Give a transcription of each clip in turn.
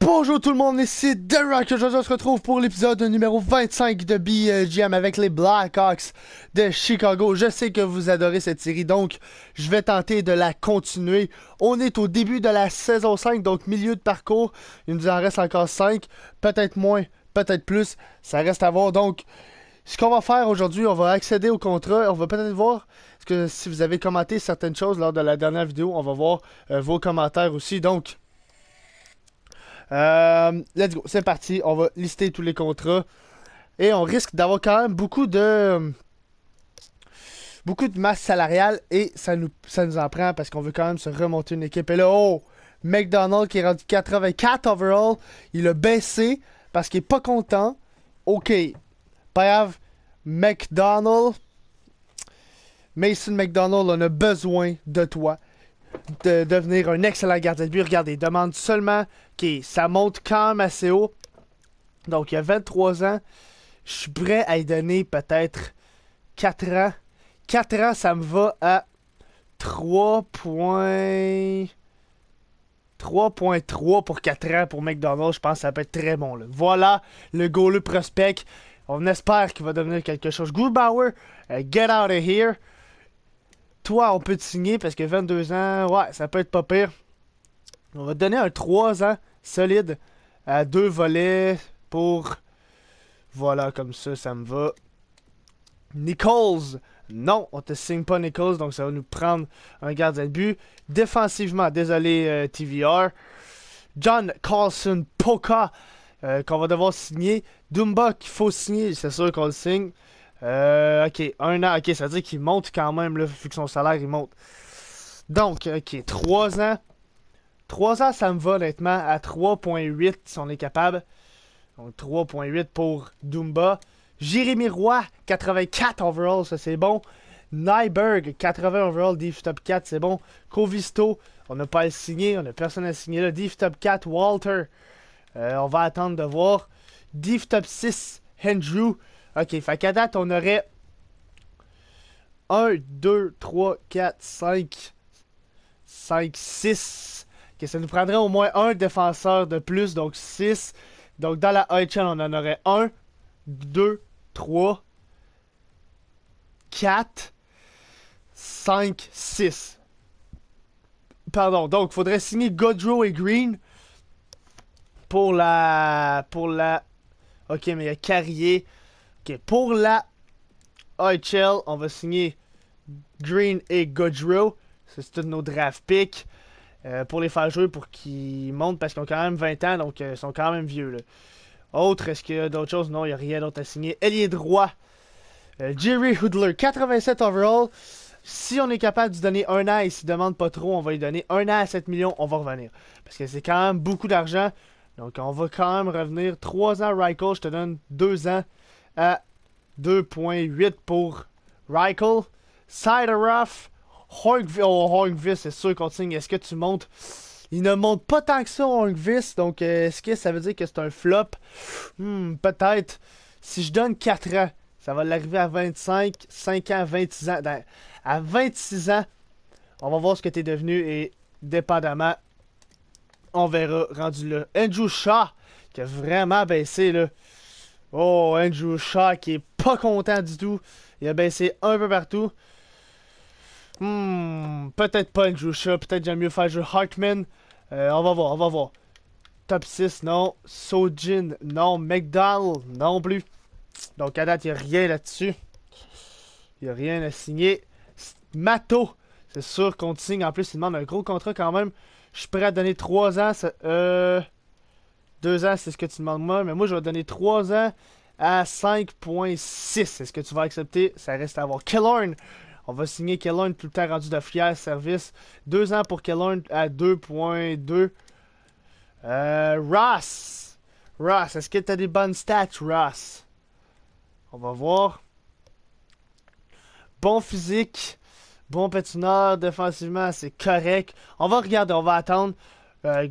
Bonjour tout le monde, ici Rock. Aujourd'hui, on se retrouve pour l'épisode numéro 25 de BGM avec les Blackhawks de Chicago. Je sais que vous adorez cette série, donc je vais tenter de la continuer. On est au début de la saison 5, donc milieu de parcours. Il nous en reste encore 5, peut-être moins, peut-être plus. Ça reste à voir. Donc, ce qu'on va faire aujourd'hui, on va accéder au contrat. On va peut-être voir que si vous avez commenté certaines choses lors de la dernière vidéo, on va voir euh, vos commentaires aussi. Donc, euh, let's go, c'est parti. On va lister tous les contrats. Et on risque d'avoir quand même beaucoup de. Beaucoup de masse salariale. Et ça nous, ça nous en prend parce qu'on veut quand même se remonter une équipe. Et là, oh! McDonald qui est rendu 84 overall. Il a baissé parce qu'il est pas content. Ok. Pas grave. McDonald. Mason McDonald, on a besoin de toi de devenir un excellent gardien de but. Regardez, il demande seulement, ok, ça monte quand même assez haut. Donc, il y a 23 ans. Je suis prêt à y donner peut-être 4 ans. 4 ans, ça me va à 3 points... 3.3 pour 4 ans pour McDonald's. Je pense que ça peut être très bon. Voilà le goaler prospect. On espère qu'il va devenir quelque chose. Grubauer, uh, get out of here toi, on peut te signer parce que 22 ans, ouais, ça peut être pas pire. On va te donner un 3 ans solide à deux volets pour. Voilà, comme ça, ça me va. Nichols, non, on te signe pas Nichols, donc ça va nous prendre un gardien de but. Défensivement, désolé euh, TVR. John Carlson Poka, euh, qu'on va devoir signer. Dumba qu'il faut signer, c'est sûr qu'on le signe. Euh, ok, un an. Ok, ça veut dire qu'il monte quand même, là, vu que son salaire, il monte. Donc, ok, 3 ans. 3 ans, ça me va honnêtement à 3.8 si on est capable. Donc 3.8 pour Dumba. Jérémy Roy, 84 overall, ça c'est bon. Nyberg, 80 overall, Div Top 4, c'est bon. Covisto, on n'a pas à le signer, on n'a personne à signer là. Div Top 4, Walter, euh, on va attendre de voir. Div Top 6, Andrew, Ok, fait qu'à date, on aurait 1, 2, 3, 4, 5, 5, 6. Ok, ça nous prendrait au moins un défenseur de plus, donc 6. Donc dans la HL, on en aurait 1, 2, 3, 4, 5, 6. Pardon, donc il faudrait signer Godrow et Green pour la. Pour la. Ok, mais il y a Carrier. Ok, pour la IHL, on va signer Green et Goodrow. C'est tous nos draft picks. Euh, pour les faire jouer pour qu'ils montent parce qu'ils ont quand même 20 ans, donc euh, ils sont quand même vieux. Autre, est-ce qu'il y a d'autres choses? Non, il n'y a rien d'autre à signer. Ailier droit, euh, Jerry Hoodler, 87 overall. Si on est capable de donner un an et s'il demande pas trop, on va lui donner un an à 7 millions, on va revenir. Parce que c'est quand même beaucoup d'argent. Donc on va quand même revenir. 3 ans Ryko, je te donne 2 ans à 2.8 pour Reichel. Sideroff, Hornkvist, oh, c'est sûr qu'on signe. Est-ce que tu montes? Il ne monte pas tant que ça, Hornkvist. Donc, euh, est-ce que ça veut dire que c'est un flop? Hmm, Peut-être. Si je donne 4 ans, ça va l'arriver à 25, 5 ans, 26 ans. Ben, à 26 ans, on va voir ce que tu es devenu et dépendamment, on verra rendu là. Andrew Shaw, qui a vraiment baissé là. Oh, Andrew Shaw qui est pas content du tout. Il a baissé un peu partout. Hmm, peut-être pas Andrew Shaw. Peut-être j'aime mieux faire jouer Hartman. Euh, on va voir, on va voir. Top 6, non. Sojin, non. McDonald, non plus. Donc à date, il n'y a rien là-dessus. Il n'y a rien à signer. Mato, c'est sûr qu'on te signe. En plus, il demande un gros contrat quand même. Je suis prêt à donner 3 ans. Euh, 2 ans, c'est ce que tu demandes moi, mais moi, je vais donner 3 ans à 5.6. Est-ce que tu vas accepter? Ça reste à voir. Killorn, on va signer Killorn tout le temps rendu de fier service. 2 ans pour Killorn à 2.2. Euh, Ross. Ross, est-ce que tu as des bonnes stats, Ross? On va voir. Bon physique. Bon patineur. Défensivement, c'est correct. On va regarder, on va attendre. Euh.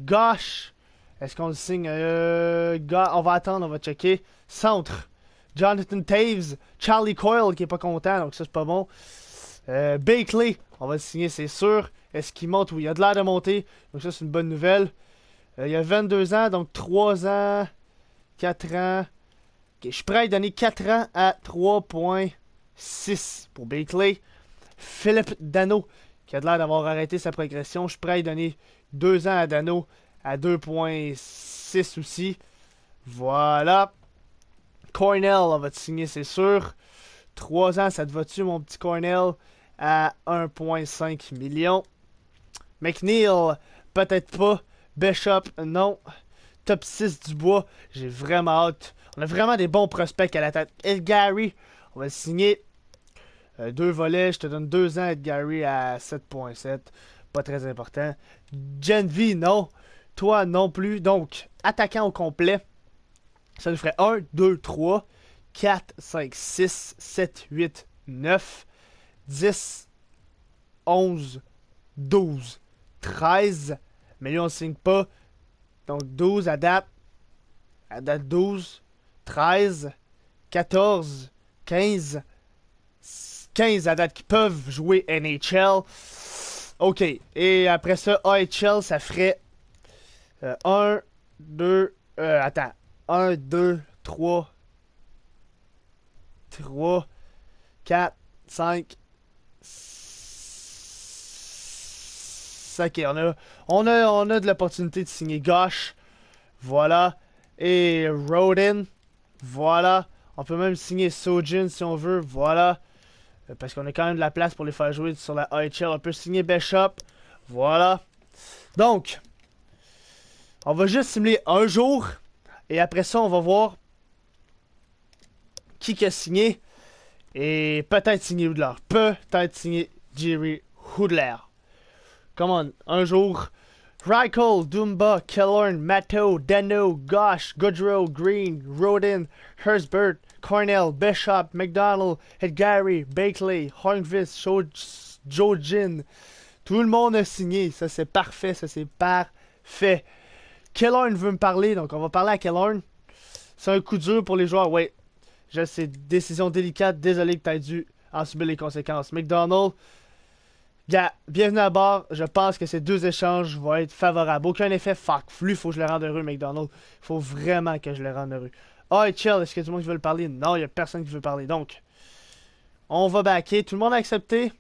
Est-ce qu'on le signe? Euh, on va attendre, on va checker. Centre. Jonathan Taves. Charlie Coyle qui est pas content, donc ça c'est pas bon. Euh, on va le signer, c'est sûr. Est-ce qu'il monte? Oui, il a de l'air de monter. Donc ça, c'est une bonne nouvelle. Euh, il a 22 ans, donc 3 ans, 4 ans. je suis prêt à donner 4 ans à 3.6 pour Bakley. Philippe Dano, qui a de l'air d'avoir arrêté sa progression. Je suis prêt à donner 2 ans à Dano à 2.6 aussi. Voilà. Cornell, on va te signer, c'est sûr. 3 ans, ça te va-tu, mon petit Cornell, à 1,5 million? McNeil, peut-être pas. Bishop, non. Top 6 du bois, j'ai vraiment hâte. On a vraiment des bons prospects à la tête. Gary, on va le signer. Euh, deux volets, je te donne 2 ans Gary à 7.7. Pas très important. Gen V, non. Toi non plus. Donc, attaquant au complet. Ça nous ferait 1, 2, 3, 4, 5, 6, 7, 8, 9, 10, 11, 12, 13. Mais lui, on ne signe pas. Donc 12 à date. À date 12, 13, 14, 15. 15 à date qui peuvent jouer NHL. OK. Et après ça, AHL, ça ferait 1, 2, euh, attends. 1, 2, 3, 3, 4, 5, 6. Ok, on a, on a, on a de l'opportunité de signer Gosh. Voilà. Et Rodin. Voilà. On peut même signer Sojin si on veut. Voilà. Euh, parce qu'on a quand même de la place pour les faire jouer sur la IHL. On peut signer Bishop. Voilà. Donc, on va juste simuler un jour. Et après ça, on va voir qui a signé. Et peut-être signé Hoodler. Peut-être signé Jerry Hoodler. Come on, un jour. Reichel, Dumba, Killorn, Matto, Dano, Gosh, Goodrow, Green, Rodin, Hersbert, Cornell, Bishop, McDonald, Edgary, Bakley, Hornvis, Jojin. Tout le monde a signé. Ça, c'est parfait. Ça, c'est parfait. Killorn veut me parler, donc on va parler à Killorn. C'est un coup dur pour les joueurs. Ouais, je sais, décision délicate. Désolé que tu aies dû en subir les conséquences. McDonald, gars, bienvenue à bord. Je pense que ces deux échanges vont être favorables. Aucun effet fuck. Lui, faut que je le rende heureux, McDonald. faut vraiment que je le rende heureux. Oh, chill, est-ce que tout le monde veut le parler? Non, il n'y a personne qui veut parler. Donc, on va backer. Tout le monde a accepté?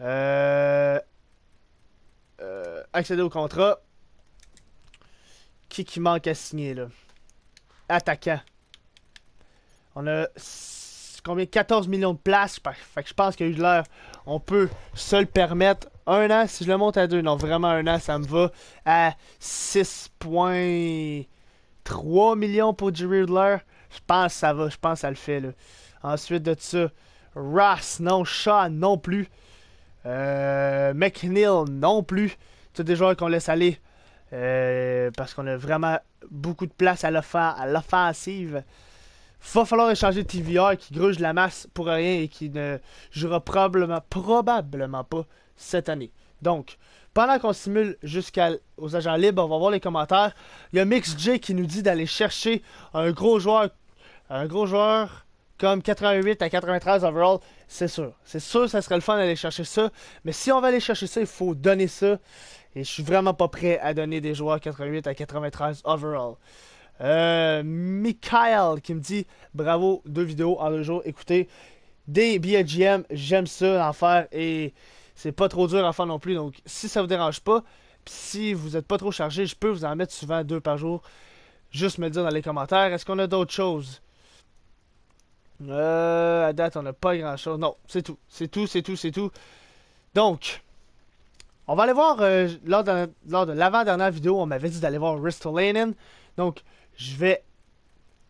Euh... Euh... Accéder au contrat. Qui qui manque à signer, là? Attaquant. On a combien? 14 millions de places. Fait que je pense qu'il a On peut se le permettre. Un an, si je le monte à deux, non, vraiment un an, ça me va à 6.3 millions pour Jerry Udler. Je pense que ça va, je pense que ça le fait. Là. Ensuite de ça, Ross, non. Shaw, non plus. Euh, McNeil, non plus. C'est des joueurs qu'on laisse aller. Euh, parce qu'on a vraiment beaucoup de place à l'offensive. Va falloir échanger TVR qui gruge la masse pour rien et qui ne jouera probablement, probablement pas cette année. Donc, pendant qu'on simule jusqu'aux agents libres, on va voir les commentaires. Il y a MixJ qui nous dit d'aller chercher un gros joueur, un gros joueur comme 88 à 93 overall. C'est sûr. C'est sûr, ça serait le fun d'aller chercher ça. Mais si on va aller chercher ça, il faut donner ça. Et je suis vraiment pas prêt à donner des joueurs 88 à 93 overall. Euh, qui me dit bravo, deux vidéos en deux jours. Écoutez, des billets j'aime ça en faire et c'est pas trop dur à faire non plus. Donc si ça vous dérange pas, si vous êtes pas trop chargé, je peux vous en mettre souvent deux par jour. Juste me dire dans les commentaires, est-ce qu'on a d'autres choses? Euh, à date, on n'a pas grand chose. Non, c'est tout. C'est tout, c'est tout, c'est tout. Donc, on va aller voir, euh, lors de, l'avant-dernière vidéo, on m'avait dit d'aller voir Ristolainen. Donc, je vais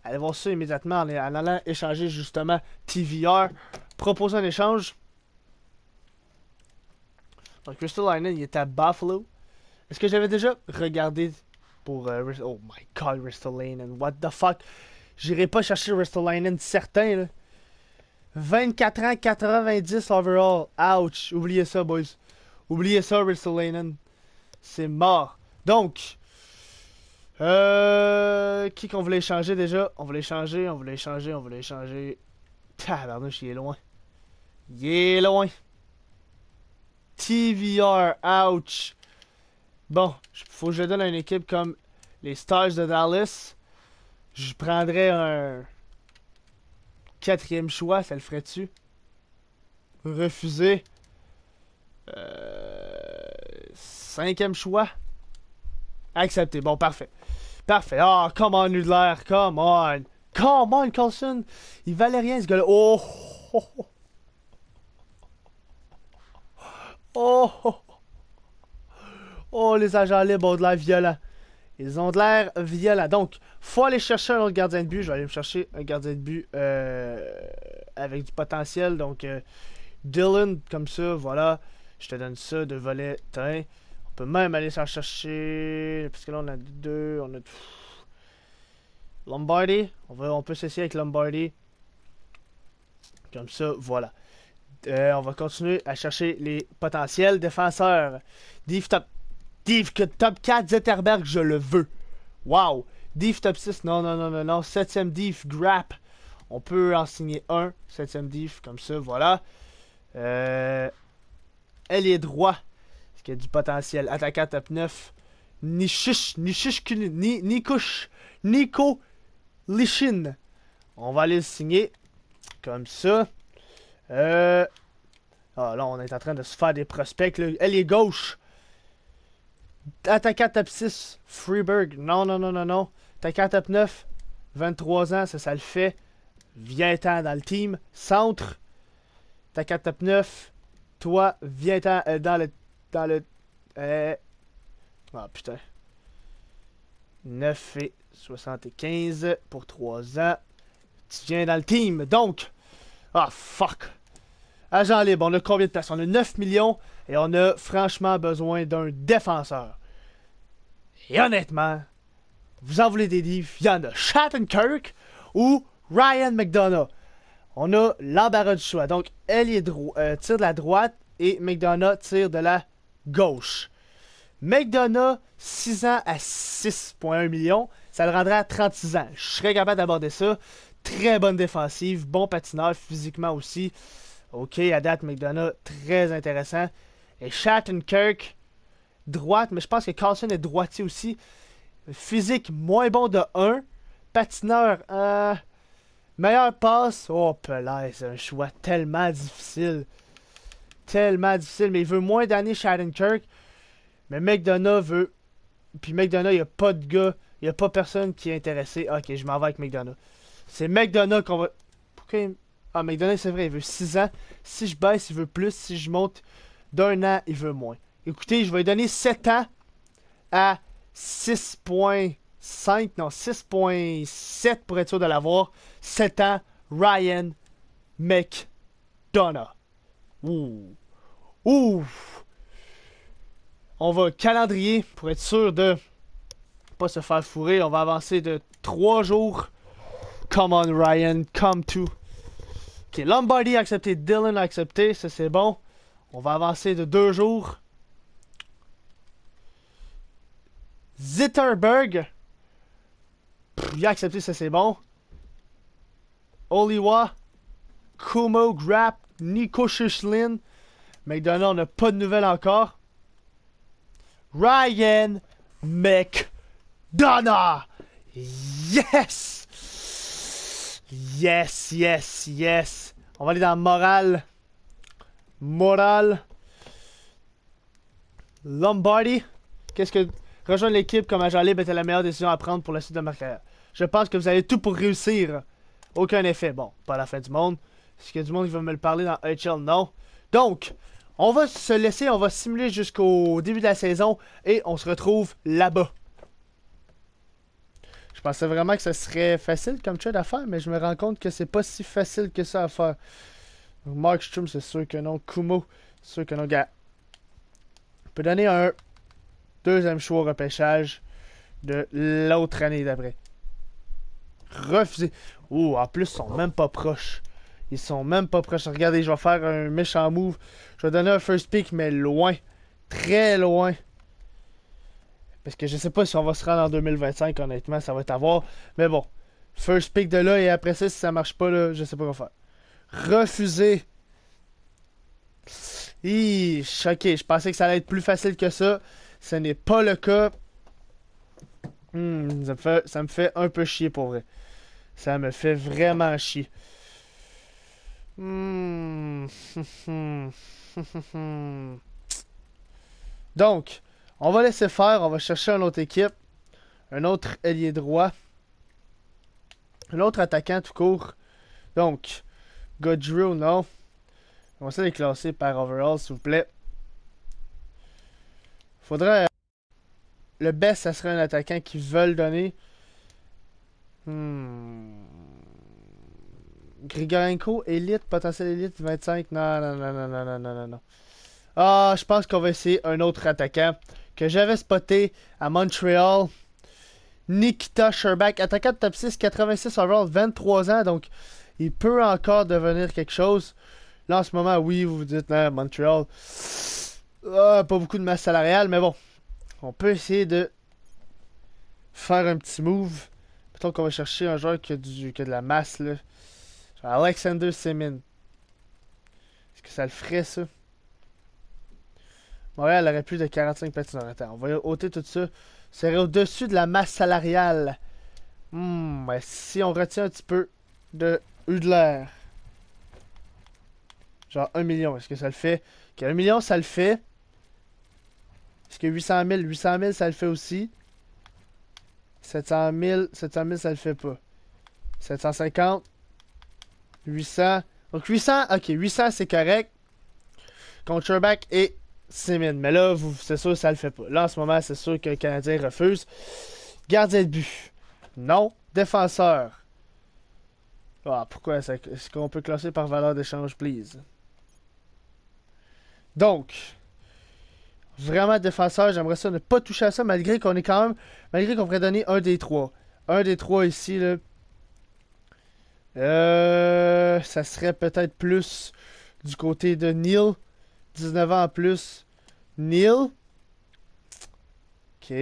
aller voir ça immédiatement en, allant échanger justement TVR. Proposer un échange. Donc, Crystal Linen, il était à Buffalo. Est-ce que j'avais déjà regardé pour. Euh, oh my god, Linen, what the fuck? J'irai pas chercher Linen certain, là. 24 ans, 90 overall. Ouch. Oubliez ça, boys. Oubliez ça, Linen. C'est mort. Donc, euh, qui qu'on voulait échanger déjà? On voulait échanger, on voulait échanger, on voulait échanger. Tabarnouche, il est loin. Il est loin. TVR, ouch. Bon, faut que je donne à une équipe comme les Stars de Dallas. Je prendrais un quatrième choix, ça le ferait-tu? Refusé. Euh, cinquième choix. Accepté. Bon, parfait. Parfait. Ah, oh, come on, Nudler. Come on. Come on, Colson. Il valait rien, ce gars-là. Oh. Oh. oh. Oh, les agents libres ont de l'air violents. Ils ont de l'air violents. Donc, faut aller chercher un autre gardien de but. Je vais aller me chercher un gardien de but euh, avec du potentiel. Donc, euh, Dylan, comme ça, voilà. Je te donne ça de volet. On peut même aller s'en chercher. Parce que là, on a deux. On a. Lombardi. On, va, on peut s'essayer avec Lombardi. Comme ça, voilà. Euh, on va continuer à chercher les potentiels défenseurs. Div top, Div top 4 Zetterberg, je le veux. Wow. Div top 6, non, non, non, non, non. 7ème Div Grap. On peut en signer un. 7ème Div, comme ça, voilà. Euh, elle est droit. Parce qu'il y a du potentiel. Attaquant top 9. Nishish, Nishish, ni, Nikush, Nico Lishin. On va aller le signer. Comme ça. Euh... Ah, là, on est en train de se faire des prospects. Elle est gauche. Attaquant top 6. Freeburg. Non, non, non, non, non. Attaquant top 9. 23 ans, ça, ça le fait. Viens-t'en dans le team. Centre. Attaquant top 9. Toi, viens-t'en euh, dans le. Dans le. Euh... Ah, putain. 9 et 75 pour 3 ans. Tu viens dans le team. Donc. Ah, fuck. Agent libre, on a combien de places? On a 9 millions et on a franchement besoin d'un défenseur. Et honnêtement, vous en voulez des livres, il y en a Shattenkirk ou Ryan McDonough. On a l'embarras du choix. Donc, droit, euh, tire de la droite et McDonough tire de la gauche. McDonough, 6 ans à 6,1 millions, ça le rendrait à 36 ans. Je serais capable d'aborder ça. Très bonne défensive, bon patineur physiquement aussi. Ok, à date, McDonough, très intéressant. Et Shattenkirk, droite, mais je pense que Carlson est droitier aussi. Physique, moins bon de 1. Patineur, euh, meilleure passe. Oh, là, c'est un choix tellement difficile. Tellement difficile, mais il veut moins d'années Shattenkirk. Mais McDonough veut. Puis McDonough, il n'y a pas de gars, il n'y a pas personne qui est intéressé. Ok, je m'en vais avec McDonough. C'est McDonough qu'on va. Pourquoi il... Ah, McDonough, c'est vrai, il veut 6 ans. Si je baisse, il veut plus. Si je monte d'un an, il veut moins. Écoutez, je vais donner 7 ans à 6.5, non, 6.7 pour être sûr de l'avoir. 7 ans, Ryan McDonough. Ouh. Ouh. On va calendrier pour être sûr de pas se faire fourrer. On va avancer de 3 jours. Come on, Ryan, come to. Ok, Lombardi a accepté, Dylan a accepté, ça c'est bon. On va avancer de 2 jours. Zitterberg. il a accepté, ça c'est bon. Oliwa. Kumo, Grap, Nico Shishlin. McDonald, on n'a pas de nouvelles encore. Ryan McDonough. Yes! Yes, yes, yes. On va aller dans Moral. Moral. Lombardi. Qu'est-ce que. Rejoindre l'équipe comme agent libre était la meilleure décision à prendre pour la suite de ma carrière? Je pense que vous avez tout pour réussir. Aucun effet. Bon, pas la fin du monde. Est-ce qu'il y a du monde qui va me le parler dans HL? Non. Donc, on va se laisser, on va simuler jusqu'au début de la saison et on se retrouve là-bas. Je pensais vraiment que ce serait facile comme trade à faire, mais je me rends compte que c'est pas si facile que ça à faire. Mark Strum, c'est sûr que non. Kumo, c'est sûr que non. Gars, on peut donner un deuxième choix au repêchage de l'autre année d'après. Refusé. Ouh, en plus, ils sont même pas proches. Ils sont même pas proches. Regardez, je vais faire un méchant move. Je vais donner un first pick, mais loin. Très loin. Parce que je sais pas si on va se rendre en 2025, honnêtement, ça va être à voir. Mais bon, first pick de là et après ça, si ça marche pas, là, je sais pas quoi faire. Refuser. Hi, ok, je pensais que ça allait être plus facile que ça. Ce n'est pas le cas. Hmm, ça, me fait, ça me fait un peu chier pour vrai. Ça me fait vraiment chier. Hmm. Donc, on va laisser faire. On va chercher une autre équipe. Un autre ailier droit. Un autre attaquant tout court. Donc, Godrew, non. On va essayer de les classer par overall, s'il vous plaît. Faudrait. Le best, ça serait un attaquant qui veulent donner. Hmm. Grigorenko, élite, potentiel élite 25. Non, non, non, non, non, non, non, non. Ah, je pense qu'on va essayer un autre attaquant que j'avais spoté à Montréal. Nikita Sherbak, attaquant de top 6, 86 overall, 23 ans, donc il peut encore devenir quelque chose. Là, en ce moment, oui, vous vous dites, Montréal, ah, pas beaucoup de masse salariale, mais bon, on peut essayer de faire un petit move. Qu'on va chercher un joueur qui a, du, de la masse, là. Genre Alexander Semin. Est-ce que ça le ferait, ça? Montréal aurait plus de 45 patineurs. Attends, on va ôter tout ça. Serait au-dessus de la masse salariale. Hmm, si on retient un petit peu de Udler. Genre 1 million, est-ce que ça le fait? Ok, 1 million, ça le fait. Est-ce que 800 000, 800 000, ça le fait aussi? 700 000, 700 000, ça le fait pas. 750. 800. Donc 800, ok, 800 c'est correct. Contre Sherback et Simin. Mais là, c'est sûr ça le fait pas. Là, en ce moment, c'est sûr que le Canadien refuse. Gardien de but. Non. Défenseur. Ah, pourquoi Est-ce qu'on peut classer par valeur d'échange, please? Donc, vraiment défenseur, j'aimerais ça ne pas toucher à ça, malgré qu'on est quand même. Malgré qu'on pourrait donner un des trois. Un des trois ici, là. Euh, ça serait peut-être plus du côté de Neil. 19 ans en plus. Neil. Ok.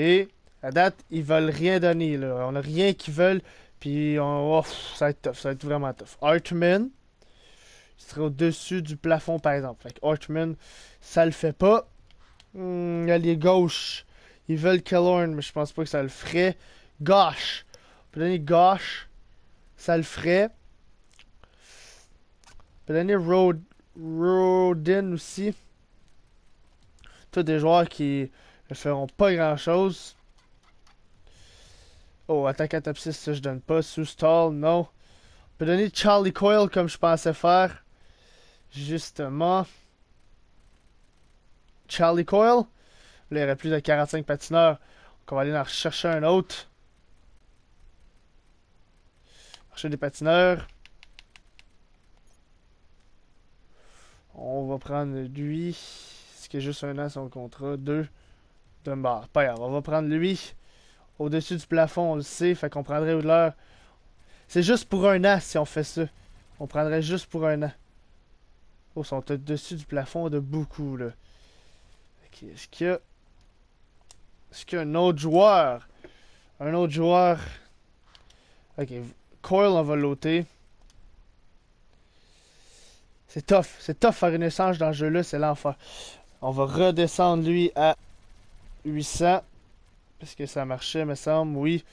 À date, ils veulent rien donner. Là. On a rien qu'ils veulent. Puis on... Oh, ça va être tough. Ça va être vraiment tough. Artman. Il serait au-dessus du plafond, par exemple. Fait Artman, ça le fait pas. Hmm, les gauche. Ils veulent Killorn, mais je pense pas que ça le ferait. Gosh. On peut donner Gosh. Ça le ferait. On peut donner Road, Rodin aussi. Tous des joueurs qui ne feront pas grand chose. Oh, attaque à top 6, ça je donne pas. Sous stall, non. On peut donner Charlie Coyle comme je pensais faire. Justement. Charlie Coyle. Là, il y aurait plus de 45 patineurs. Donc, on va aller en chercher un autre. Chercher des patineurs. On va prendre lui. Ce qui est juste un an son contrat? Deux. Dunbar. Pas grave. On va prendre lui. Au-dessus du plafond, on le sait. Fait qu'on prendrait Oudler. C'est juste pour un an si on fait ça. On prendrait juste pour un an. Oh, ils sont au-dessus du plafond de beaucoup, là. Est-ce qu'il y a... Est-ce un autre joueur? Un autre joueur... Ok, Coil, on va l'ôter. C'est tough. C'est tough faire une échange dans ce jeu-là, c'est l'enfer. On va redescendre lui à 800. Parce que ça marchait, me semble, oui.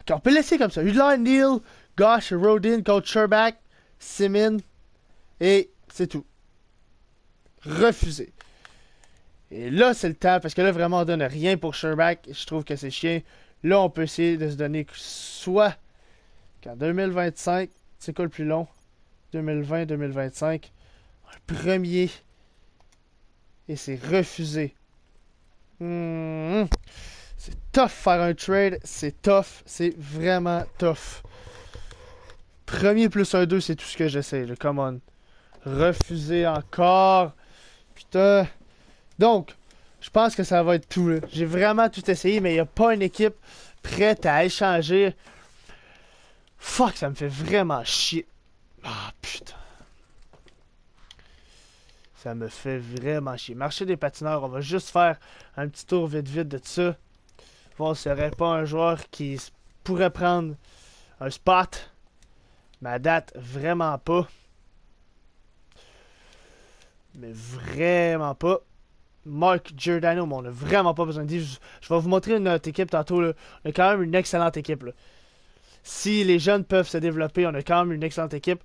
Ok, on peut laisser comme ça. Udline, Neil, Gosh, Rodin, Coach Sherback, Simin. Et c'est tout. Refusé. Et là, c'est le temps, parce que là, vraiment, on donne rien pour Sherback. Je trouve que c'est chien. Là, on peut essayer de se donner soit qu'en 2025, c'est quoi le plus long? 2020-2025, un premier. Et c'est refusé. Hmm. C'est tough faire un trade. C'est tough. C'est vraiment tough. Premier plus un 2, c'est tout ce que j'essaie. Come on. Refuser encore. Putain. Donc, je pense que ça va être tout. J'ai vraiment tout essayé, mais il n'y a pas une équipe prête à échanger. Fuck, ça me fait vraiment chier. Ah, putain. Ça me fait vraiment chier. Marché des patineurs, on va juste faire un petit tour vite vite de ça. S'il n'y aurait pas un joueur qui pourrait prendre un spot. Ma date, vraiment pas. mais vraiment pas. Mark Giordano, mais on a vraiment pas besoin de dire. Je, vais vous montrer notre équipe tantôt. On a quand même une excellente équipe. Si les jeunes peuvent se développer, on a quand même une excellente équipe.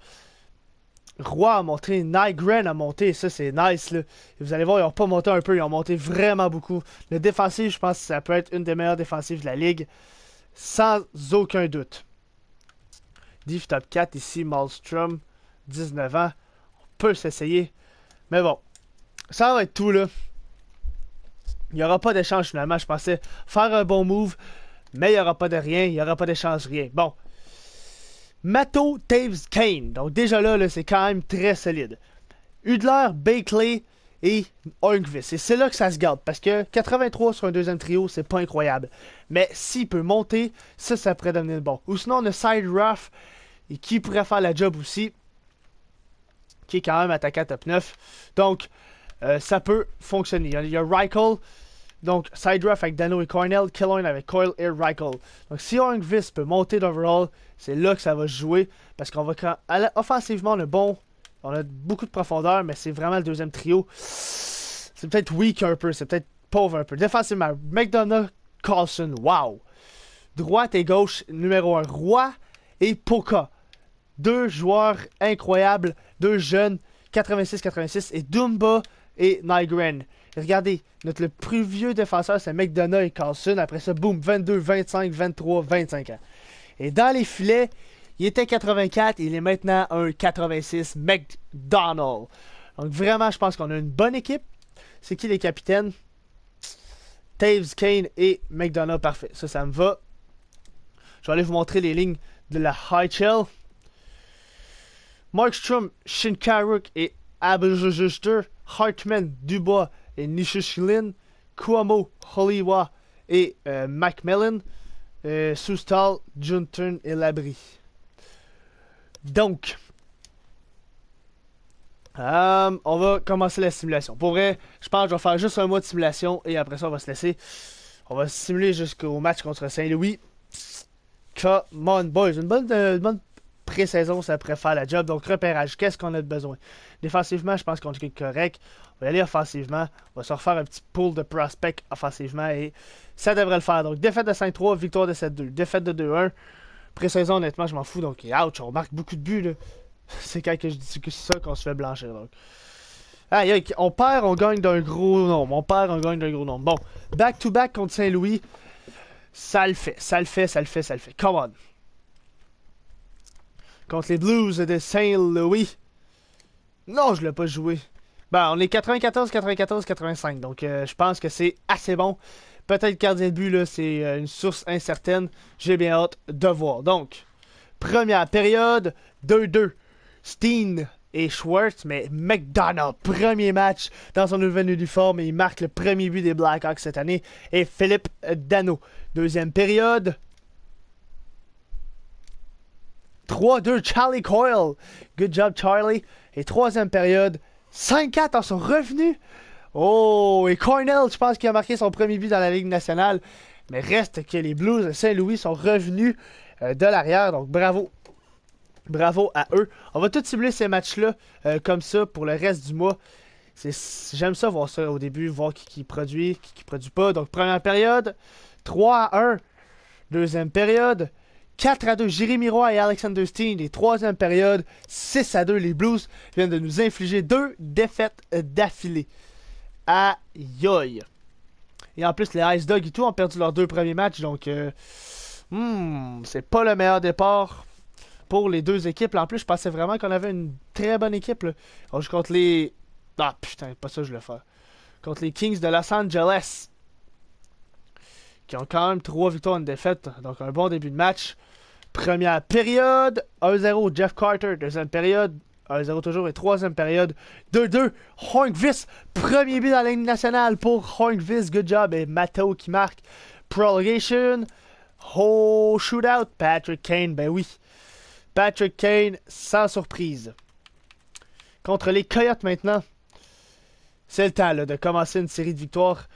Roi a monté, Nigren a monté, ça c'est nice. Vous allez voir, ils n'ont pas monté un peu, ils ont monté vraiment beaucoup. Le défensif, je pense que ça peut être une des meilleures défensives de la ligue, sans aucun doute. Div top 4 ici, Malmstrom, 19 ans. On peut s'essayer. Mais bon, ça va être tout là. Il n'y aura pas d'échange finalement. Je pensais faire un bon move, mais il n'y aura pas de rien. Il n'y aura pas d'échange, rien. Bon. Mato Taves Kane. Donc déjà là, c'est quand même très solide. Udler, Bakley et Orgvis. Et c'est là que ça se garde. Parce que 83 sur un deuxième trio, c'est pas incroyable. Mais s'il peut monter, ça, ça pourrait devenir bon. Ou sinon, on a Side Ruff. Qui pourrait faire la job aussi. Qui est quand même attaquant top 9. Donc, euh, ça peut fonctionner. Il y a, Reichel, donc side draft avec Dano et Cornell, Killorn avec Coil et Reichel. Donc si Orngvis peut monter d'overall, c'est là que ça va jouer parce qu'on va offensivement on a bon, on a beaucoup de profondeur, mais c'est vraiment le deuxième trio. C'est peut-être weak un peu, c'est peut-être pauvre un peu. Défensivement, McDonough, Carlson, wow. Droite et gauche, numéro 1, Roi et Poka. Deux joueurs incroyables, deux jeunes, 86-86 et Dumba et Nygren. Regardez, notre plus vieux défenseur, c'est McDonough et Carlson. Après ça, boum, 22, 25, 23, 25 ans. Et dans les filets, il était 84, il est maintenant un 86 McDonald. Donc vraiment, je pense qu'on a une bonne équipe. C'est qui les capitaines? Taves, Kane et McDonough, parfait. Ça, ça me va. Je vais aller vous montrer les lignes de la High Shell. Markstrom, Shinkaruk et Abeljuster Hartman, Dubois et Nishishilin, Kuamo, Holiwa et euh, Macmillan, euh, Sustal, Junturn et Labri. Donc, euh, on va commencer la simulation. Pour vrai, je pense que je vais faire juste un mois de simulation et après ça, on va se laisser. On va simuler jusqu'au match contre Saint-Louis. Come on, boys. Une bonne pré-saison, ça pourrait faire la job. Donc, repérage, qu'est-ce qu'on a besoin? Défensivement, je pense qu'on est correct. On va aller offensivement. On va se refaire un petit pool de prospects offensivement et ça devrait le faire. Donc, défaite de 5-3, victoire de 7-2. Défaite de 2-1. Pré-saison, honnêtement, je m'en fous. Donc, ouch, on marque beaucoup de buts. C'est quand que je dis que c'est ça qu'on se fait blanchir. Donc. on perd, on gagne d'un gros nombre. On perd, on gagne d'un gros nombre. Bon, back-to-back contre Saint-Louis. Ça le fait, ça le fait, ça le fait, ça le fait. Come on contre les Blues de Saint-Louis. Non, je l'ai pas joué. Ben, on est 94, 94, 85. Donc, euh, je pense que c'est assez bon. Peut-être gardien de but, là, c'est euh, une source incertaine. J'ai bien hâte de voir. Donc, première période, 2-2. Steen et Schwartz, mais McDonald, premier match dans son nouvel uniforme et il marque le premier but des Blackhawks cette année. Et Philippe Dano. Deuxième période, 3-2, Charlie Coyle. Good job, Charlie. Et troisième période, 5-4 en son revenu. Oh, et Cornell, je pense qu'il a marqué son premier but dans la Ligue nationale. Mais reste que les Blues de Saint-Louis sont revenus euh, de l'arrière. Donc bravo. Bravo à eux. On va tout cibler ces matchs-là euh, comme ça pour le reste du mois. J'aime ça voir ça au début, voir qui, qui produit, qui, qui produit pas. Donc première période, 3 à 1. Deuxième période, 4 à 2, Jérémy Roy et Alexander Steen. Et troisième période, 6 à 2, les Blues viennent de nous infliger deux défaites d'affilée. Aïe Et en plus, les Ice Dogs et tout ont perdu leurs deux premiers matchs. Donc, euh, hmm, c'est pas le meilleur départ pour les deux équipes. En plus, je pensais vraiment qu'on avait une très bonne équipe. On joue contre les. Ah putain, pas ça je voulais faire. Contre les Kings de Los Angeles. Qui ont quand même trois victoires et une défaite. Donc un bon début de match. Première période, 1-0 Jeff Carter. Deuxième période, 1-0 toujours. Et troisième période, 2-2 Hoinkvis. Premier but dans la ligne nationale pour Hoinkvis. Good job. Et Matteo qui marque. Prolongation. Oh, shootout. Patrick Kane, ben oui. Patrick Kane, sans surprise. Contre les Coyotes maintenant. C'est le temps de commencer une série de victoires.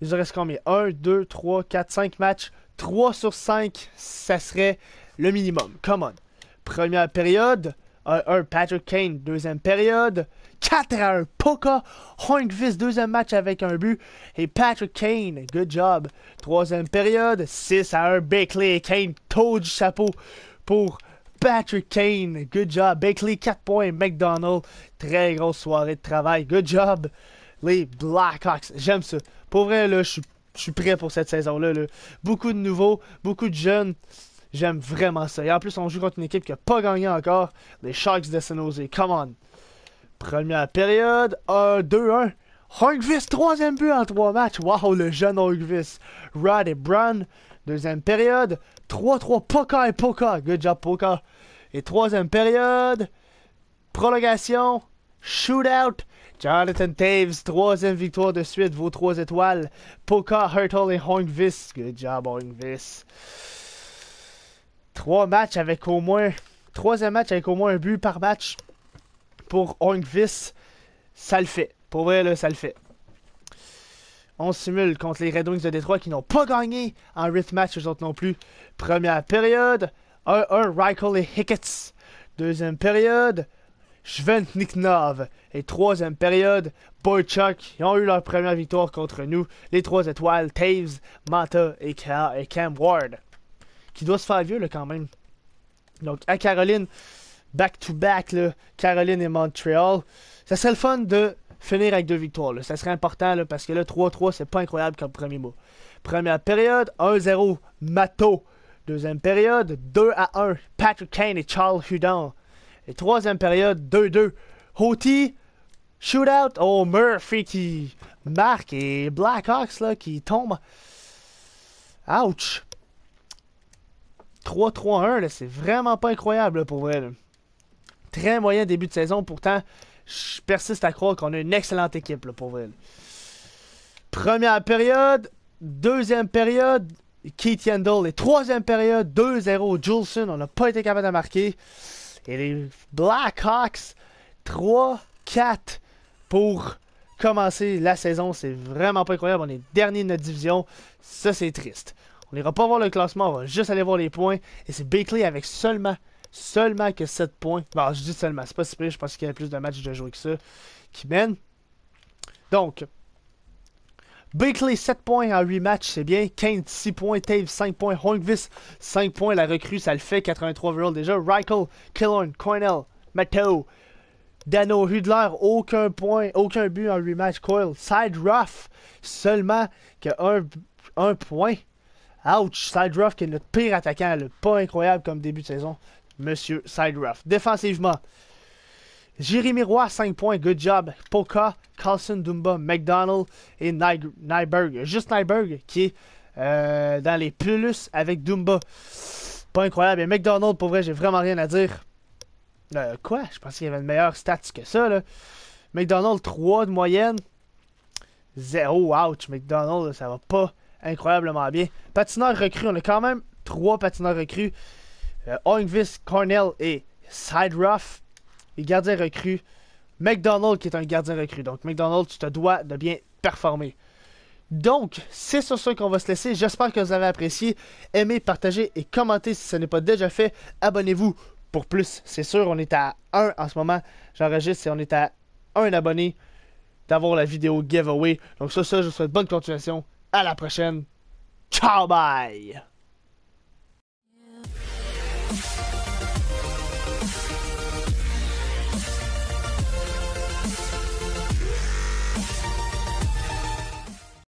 Il nous reste combien? 1, 2, 3, 4, 5 matchs. 3 sur 5, ça serait le minimum. Come on. Première période, 1 Patrick Kane. Deuxième période, 4 à 1. Poka Hornqvist, deuxième match avec un but. Et Patrick Kane, good job. Troisième période, 6 à 1. Bakley et Kane, taux du chapeau pour Patrick Kane, good job. Bakley, 4 points. McDonald, très grosse soirée de travail, good job. Les Blackhawks, j'aime ça. Pour vrai, là, je suis prêt pour cette saison-là. Là. Beaucoup de nouveaux, beaucoup de jeunes. J'aime vraiment ça. Et en plus, on joue contre une équipe qui n'a pas gagné encore. Les Sharks de San. Come on. Première période. 2-1. Hornqvist, troisième but en trois matchs. Wow, le jeune Hornqvist. Rod et Brown. Deuxième période. 3-3. Poka et Poka. Good job, Poka. Et troisième période. Prolongation. Shootout. Jonathan Taves, troisième victoire de suite, vos trois étoiles. Poka, Hurtle et Hornqvist. Good job, Hornqvist. Trois matchs avec au moins. Troisième match avec au moins un but par match pour Hornqvist. Ça le fait. Pour vrai, ça le fait. On simule contre les Red Wings de Détroit qui n'ont pas gagné en rhythm match, eux autres non plus. Première période, 1-1, Reichel et Hickets. Deuxième période, Niknov. Et troisième période, Boychuk. Ils ont eu leur première victoire contre nous. Les trois étoiles, Taves, Mata et, Cam Ward. Qui doit se faire vieux là, quand même. Donc à Caroline, back-to-back, Caroline et Montreal. Ça serait le fun de finir avec deux victoires. Là. Ça serait important parce que là, 3-3, c'est pas incroyable comme premier mot. Première période, 1-0, Mato. Deuxième période, 2 1, Patrick Kane et Charles Hudon. Et troisième période, 2-2. Hoti, shootout. Oh, Murphy qui marque et Blackhawks là, qui tombe. Ouch. 3-3-1, c'est vraiment pas incroyable pour vrai. Très moyen début de saison, pourtant, je persiste à croire qu'on a une excellente équipe pour vrai. Première période, deuxième période, Keith Yandel. Et troisième période, 2-0, Juleson. On n'a pas été capable de marquer. Et les Blackhawks, 3-4 pour commencer la saison. C'est vraiment pas incroyable. On est dernier de notre division. Ça, c'est triste. On n'ira pas voir le classement, on va juste aller voir les points. Et c'est Bakley avec seulement, seulement que 7 points. Bon, je dis seulement, c'est pas si pire, je pense qu'il y a plus de matchs de jouer que ça qui mène. Donc, Bakley 7 points en 8 matchs, c'est bien. Kane 6 points, Tave 5 points, Hornqvist 5 points, la recrue, ça le fait, 83 overall déjà. Reichel, Killorn, Cornell, Mateo, Dano, Hudler, aucun point, aucun but en 8 matchs. Coil, Side Rough, seulement que 1 point. Ouch, Side Rough qui est notre pire attaquant, pas incroyable comme début de saison. Monsieur Side Rough. Défensivement, Jérémy Roy, 5 points, good job. Poka, Carlson, Dumba, McDonald et Nyberg. Juste Nyberg qui est euh, dans les plus avec Dumba. Pas incroyable. Et McDonald, pour vrai, j'ai vraiment rien à dire. Euh, quoi? Je pensais qu'il y avait une meilleure stats que ça. Là. McDonald, 3 de moyenne. 0, ouch. McDonald, ça va pas incroyablement bien. Patineur recru, on a quand même 3 patineurs recrues. Euh, Cornell et Side Rough et gardien recru. McDonald qui est un gardien recru. Donc, McDonald, tu te dois de bien performer. Donc, c'est sur ça qu'on va se laisser. J'espère que vous avez apprécié. Aimez, partagez et commentez si ce n'est pas déjà fait. Abonnez-vous pour plus. C'est sûr, on est à 1 en ce moment. J'enregistre et on est à 1 abonné d'avoir la vidéo giveaway. Donc, sur ça, je vous souhaite bonne continuation. À la prochaine. Ciao, bye!